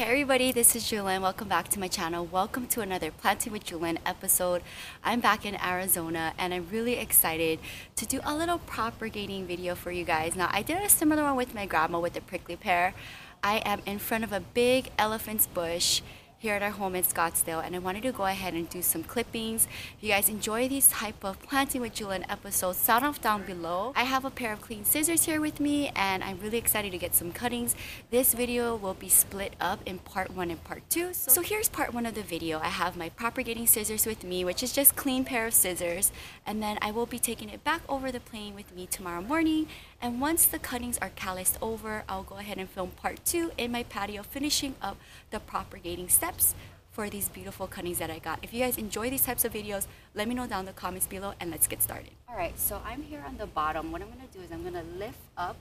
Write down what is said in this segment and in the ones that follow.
Hey everybody, this is Jewelyn. Welcome back to my channel. Welcome to another Planting with Jewelyn episode. I'm back in Arizona and I'm really excited to do a little propagating video for you guys. Now I did a similar one with my grandma with the prickly pear. I am in front of a big elephant's bush here at our home in Scottsdale and I wanted to go ahead and do some clippings. If you guys enjoy these type of planting with Jewelyn episodes, sound off down below. I have a pair of clean scissors here with me and I'm really excited to get some cuttings. This video will be split up in part one and part two. So, so here's part one of the video. I have my propagating scissors with me, which is just clean pair of scissors. And then I will be taking it back over the plane with me tomorrow morning and once the cuttings are calloused over, I'll go ahead and film part two in my patio, finishing up the propagating steps for these beautiful cuttings that I got. If you guys enjoy these types of videos, let me know down in the comments below and let's get started. All right, so I'm here on the bottom. What I'm gonna do is I'm gonna lift up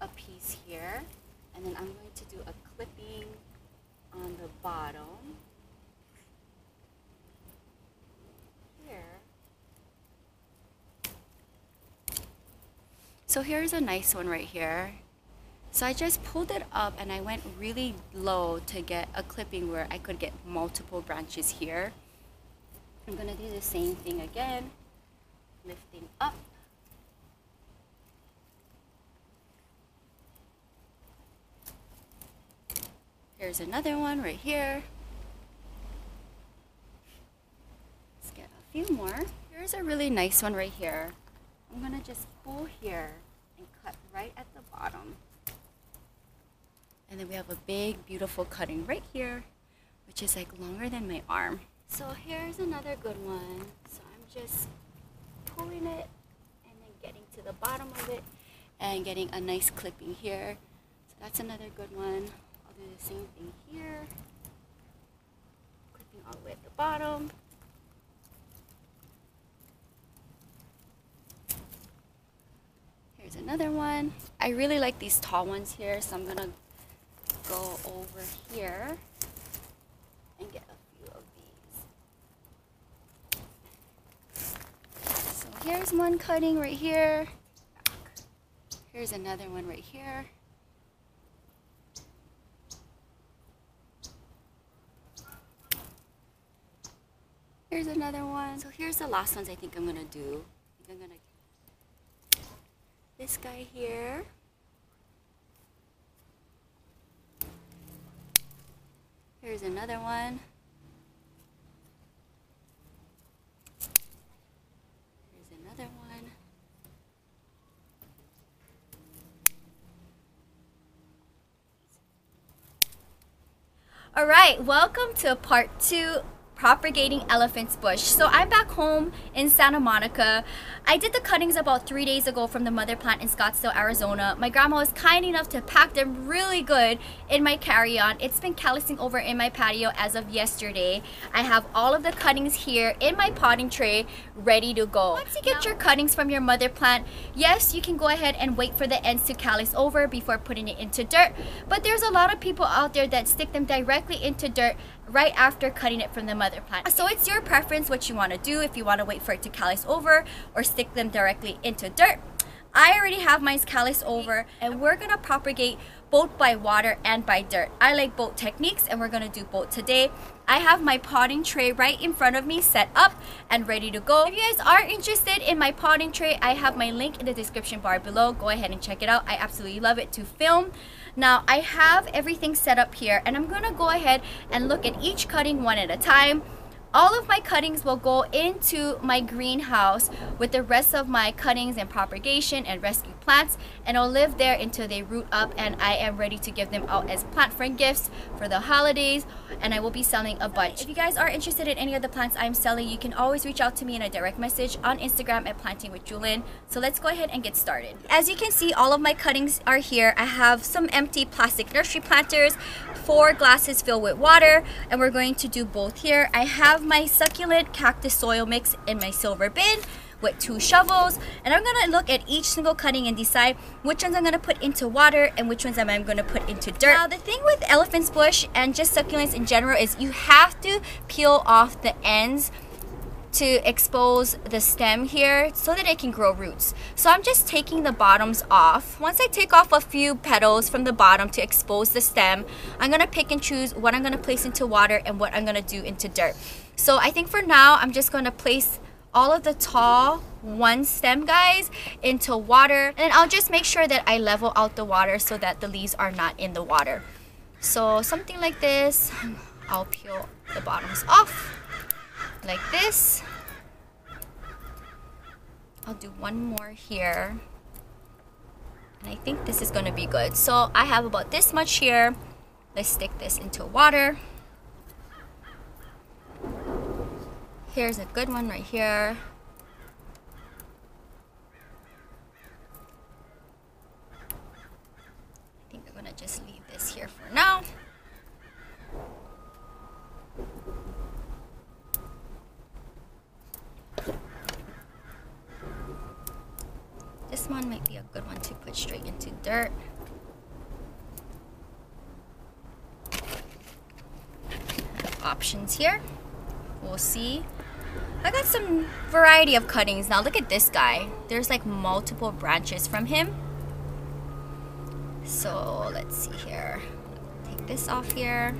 a piece here and then I'm going to do a clipping on the bottom. So here's a nice one right here. So I just pulled it up and I went really low to get a clipping where I could get multiple branches here. I'm gonna do the same thing again, lifting up. Here's another one right here. Let's get a few more. Here's a really nice one right here. I'm gonna just pull here and cut right at the bottom. And then we have a big, beautiful cutting right here, which is like longer than my arm. So here's another good one. So I'm just pulling it and then getting to the bottom of it and getting a nice clipping here. So that's another good one. I'll do the same thing here. Clipping all the way at the bottom. Another one. I really like these tall ones here, so I'm gonna go over here and get a few of these. So here's one cutting right here. Here's another one right here. Here's another one. So here's the last ones I think I'm gonna do. I think I'm gonna this guy here. Here's another one. Here's another one. All right, welcome to part two propagating elephant's bush. So I'm back home in Santa Monica. I did the cuttings about three days ago from the mother plant in Scottsdale, Arizona. My grandma was kind enough to pack them really good in my carry-on. It's been callousing over in my patio as of yesterday. I have all of the cuttings here in my potting tray ready to go. Once you get your cuttings from your mother plant, yes, you can go ahead and wait for the ends to callus over before putting it into dirt. But there's a lot of people out there that stick them directly into dirt right after cutting it from the mother plant. So it's your preference what you want to do if you want to wait for it to callus over or stick them directly into dirt. I already have mine callus over and we're to propagate both by water and by dirt. I like both techniques and we're to do both today. I have my potting tray right in front of me set up and ready to go. If you guys are interested in my potting tray, I have my link in the description bar below. Go ahead and check it out. I absolutely love it to film. Now I have everything set up here and I'm gonna go ahead and look at each cutting one at a time. All of my cuttings will go into my greenhouse with the rest of my cuttings and propagation and rescue plants and I'll live there until they root up and I am ready to give them out as plant friend gifts for the holidays and I will be selling a bunch. If you guys are interested in any of the plants I'm selling, you can always reach out to me in a direct message on Instagram at Planting with Jewelyn. So let's go ahead and get started. As you can see, all of my cuttings are here. I have some empty plastic nursery planters, four glasses filled with water, and we're going to do both here. I have have my succulent cactus soil mix in my silver bin with two shovels and I'm gonna look at each single cutting and decide which ones I'm gonna put into water and which ones I'm gonna put into dirt. Now the thing with elephant's bush and just succulents in general is you have to peel off the ends to expose the stem here so that it can grow roots. So I'm just taking the bottoms off. Once I take off a few petals from the bottom to expose the stem, I'm gonna pick and choose what I'm gonna place into water and what I'm gonna do into dirt. So I think for now, I'm just gonna place all of the tall one stem guys into water and I'll just make sure that I level out the water so that the leaves are not in the water. So something like this, I'll peel the bottoms off like this. I'll do one more here. And I think this is gonna be good. So I have about this much here. Let's stick this into water. Here's a good one right here. I think I'm gonna just leave this here for now. This one might be a good one to put straight into dirt. Options here. We'll see. I got some variety of cuttings. Now look at this guy. There's like multiple branches from him. So let's see here. Take this off here.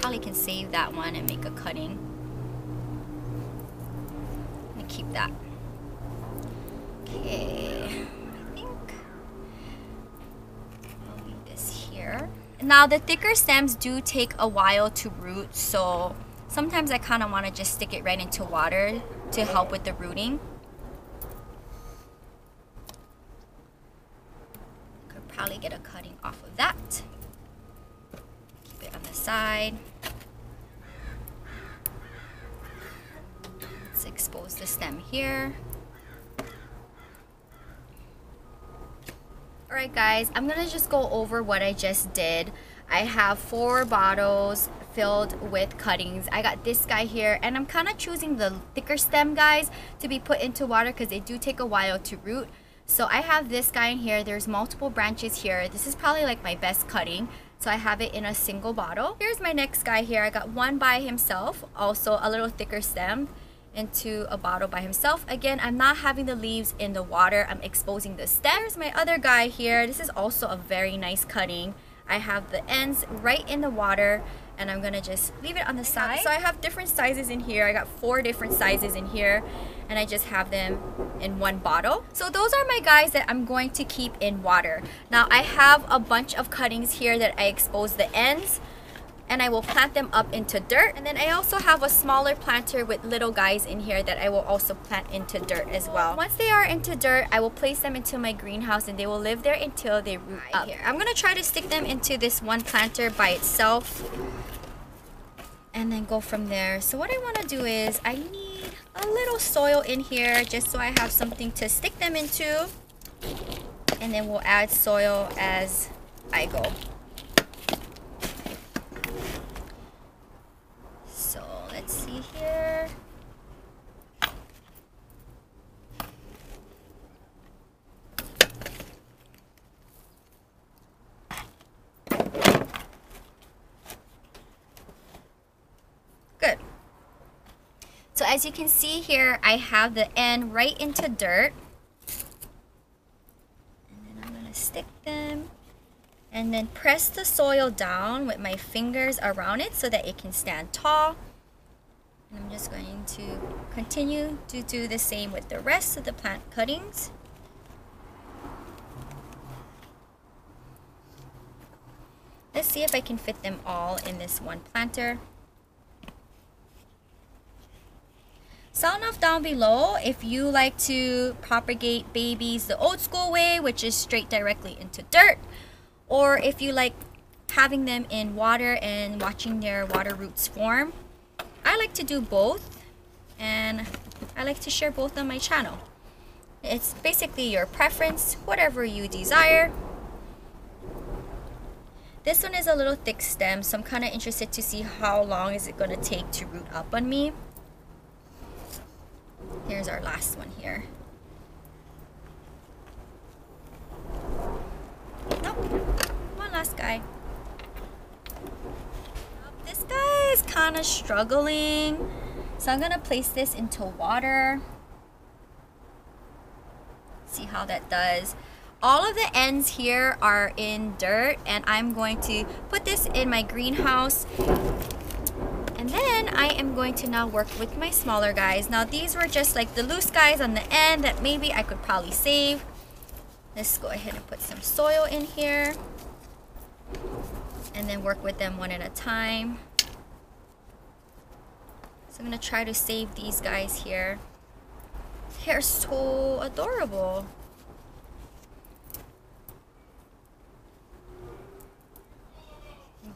Probably can save that one and make a cutting keep that. Okay, I think I'll leave this here. Now the thicker stems do take a while to root, so sometimes I kind of want to just stick it right into water to help with the rooting. Could probably get a cutting off of that. Keep it on the side. Let's expose the stem here. Alright guys, I'm gonna just go over what I just did. I have four bottles filled with cuttings. I got this guy here and I'm kind of choosing the thicker stem guys to be put into water because they do take a while to root. So I have this guy in here. There's multiple branches here. This is probably like my best cutting. So I have it in a single bottle. Here's my next guy here. I got one by himself, also a little thicker stem into a bottle by himself. Again, I'm not having the leaves in the water. I'm exposing the stem. Here's my other guy here. This is also a very nice cutting. I have the ends right in the water and I'm gonna just leave it on the side. So I have different sizes in here. I got four different sizes in here and I just have them in one bottle. So those are my guys that I'm going to keep in water. Now I have a bunch of cuttings here that I expose the ends and I will plant them up into dirt. And then I also have a smaller planter with little guys in here that I will also plant into dirt as well. Once they are into dirt, I will place them into my greenhouse and they will live there until they root up. Here. I'm gonna try to stick them into this one planter by itself and then go from there. So what I wanna do is I need a little soil in here just so I have something to stick them into. And then we'll add soil as I go. here. Good. So as you can see here, I have the end right into dirt. And then I'm going to stick them and then press the soil down with my fingers around it so that it can stand tall. I'm just going to continue to do the same with the rest of the plant cuttings. Let's see if I can fit them all in this one planter. Sound off down below if you like to propagate babies the old school way, which is straight directly into dirt, or if you like having them in water and watching their water roots form. I like to do both and I like to share both on my channel. It's basically your preference, whatever you desire. This one is a little thick stem, so I'm kind of interested to see how long is it going to take to root up on me. Here's our last one here. Nope. One last guy. This guy is kind of struggling. So I'm gonna place this into water. See how that does. All of the ends here are in dirt and I'm going to put this in my greenhouse I am going to now work with my smaller guys. Now these were just like the loose guys on the end that maybe I could probably save. Let's go ahead and put some soil in here. And then work with them one at a time. So I'm going to try to save these guys here. They're so adorable.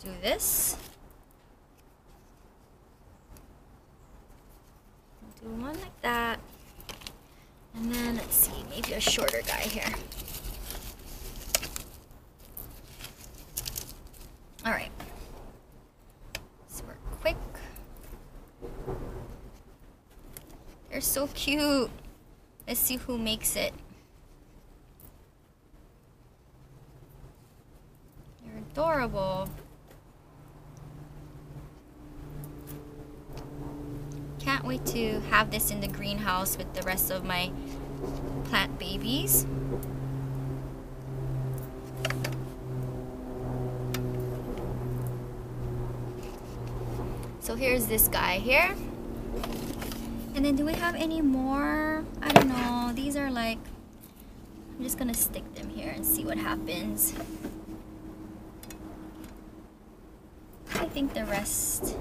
Do this. One like that. And then let's see, maybe a shorter guy here. All right. So we're quick. They're so cute. Let's see who makes it. They're adorable. Can't wait to have this in the greenhouse with the rest of my plant babies. So here's this guy here. And then do we have any more? I don't know. These are like, I'm just gonna stick them here and see what happens. I think the rest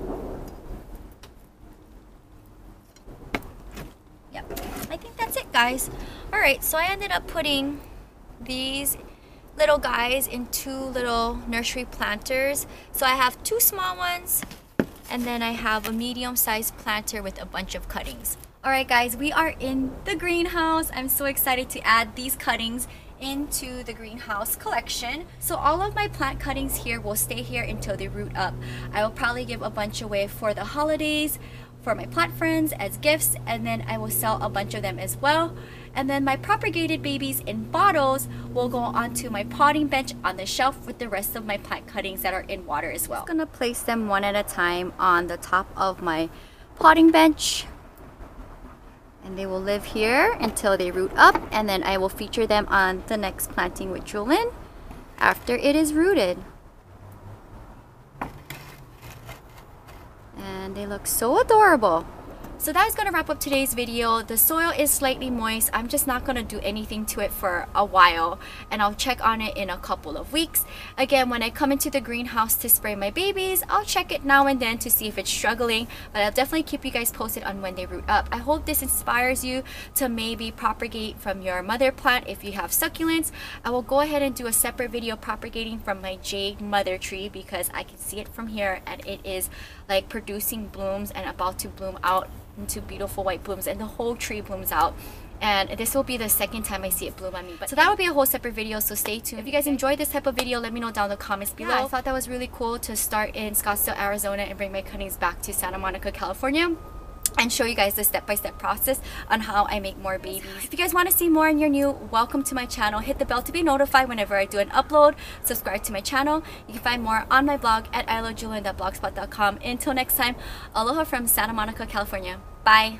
guys. Alright, so I ended up putting these little guys in two little nursery planters. So I have two small ones and then I have a medium-sized planter with a bunch of cuttings. Alright guys, we are in the greenhouse. I'm so excited to add these cuttings into the greenhouse collection. So all of my plant cuttings here will stay here until they root up. I will probably give a bunch away for the holidays for my plant friends as gifts and then I will sell a bunch of them as well. And then my propagated babies in bottles will go onto my potting bench on the shelf with the rest of my plant cuttings that are in water as well. I'm gonna place them one at a time on the top of my potting bench. And they will live here until they root up and then I will feature them on the next planting with Jewelyn after it is rooted. And they look so adorable. So that is going to wrap up today's video. The soil is slightly moist. I'm just not going to do anything to it for a while and I'll check on it in a couple of weeks. Again, when I come into the greenhouse to spray my babies, I'll check it now and then to see if it's struggling, but I'll definitely keep you guys posted on when they root up. I hope this inspires you to maybe propagate from your mother plant if you have succulents. I will go ahead and do a separate video propagating from my jade mother tree because I can see it from here and it is like producing blooms and about to bloom out into beautiful white blooms and the whole tree blooms out and this will be the second time I see it bloom on me. But so that will be a whole separate video, so stay tuned. If you guys enjoyed this type of video, let me know down in the comments below. Yeah, I thought that was really cool to start in Scottsdale, Arizona and bring my cuttings back to Santa Monica, California and show you guys the step-by-step -step process on how I make more babies. If you guys want to see more and you're new, welcome to my channel. Hit the bell to be notified whenever I do an upload. Subscribe to my channel. You can find more on my blog at ilovejewelyn.blogspot.com. Until next time, aloha from Santa Monica, California. Bye!